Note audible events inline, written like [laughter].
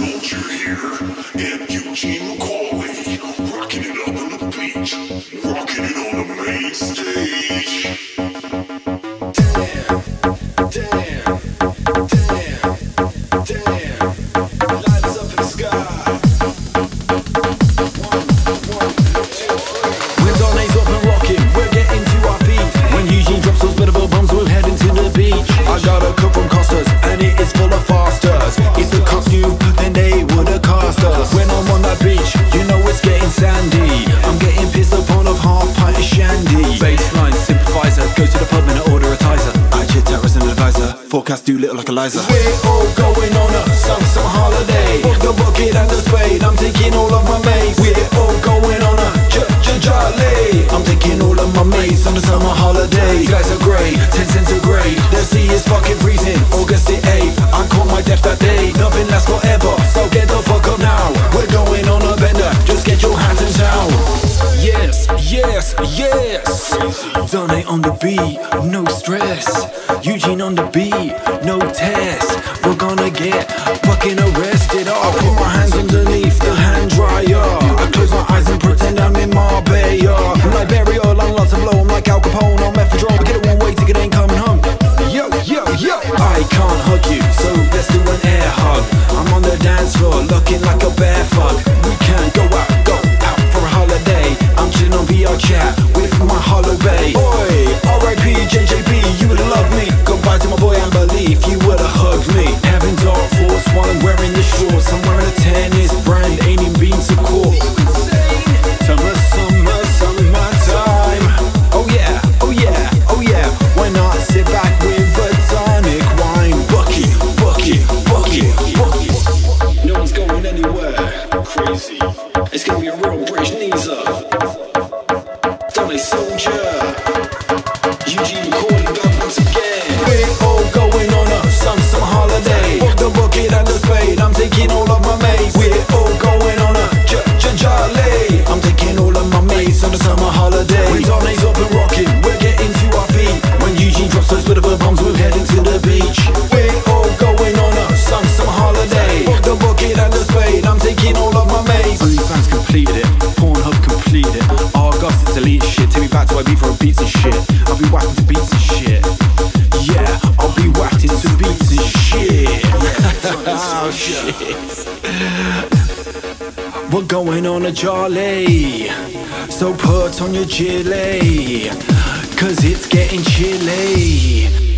Soldier here, and Eugene McCauley, rocking it up on the beach, rocking it on the main stage. Sandy. I'm getting pissed upon of half pint of shandy. Baseline sympathizer, go to the pub and order a tizer. I chit terrorist and advisor, forecast do little like Eliza. We're all going on yes. Donnay on the beat, no stress. Eugene on the beat, no test. We're gonna get fucking arrested. I put my hands underneath the hand dryer. I close my eyes and pretend I'm in Marbella. Burial, I'm lots of blow. I'm like Al Capone on methadone. Get it one way ticket, ain't coming home. Yo, yo, yo. I can't hug you, so let's do an air hug. I'm on the dance floor, looking like a bear fuck. We can go out, go out for a holiday. I'm chilling on VR chat A. We're all going on a some holiday. Book the bucket and the spade. I'm taking all of my mates. We're all going on a j j jolly. I'm taking all of my mates on a summer holiday. When Donny's up Completed it. Pornhub completed it. Argos it's elite shit. Take me back to IB for a beats and shit. I'll be whacking to beats and shit. Yeah, I'll be whacked into beats and shit. [laughs] oh shit. We're going on a jolly. So put on your chili. Cause it's getting chilly.